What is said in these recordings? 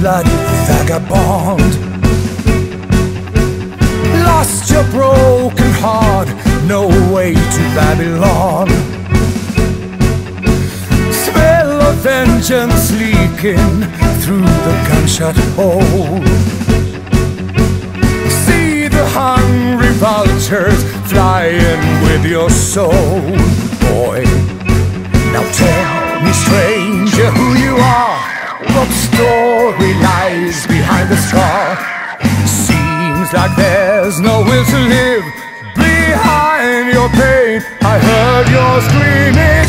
bloody vagabond. Lost your broken heart, no way to Babylon. Smell of vengeance leaking through the gunshot hole. See the hungry vultures flying with your soul, story lies behind the scar? Seems like there's no will to live behind your pain. I heard your screaming.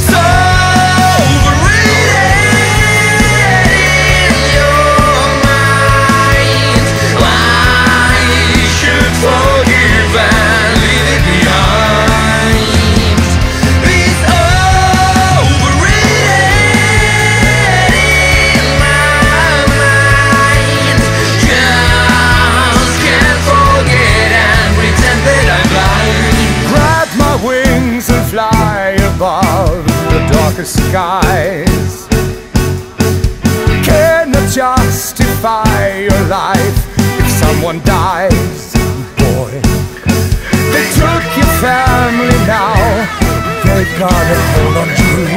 Fly above the darkest skies. Cannot justify your life if someone dies, boy. They took your family now, they got a hold on you.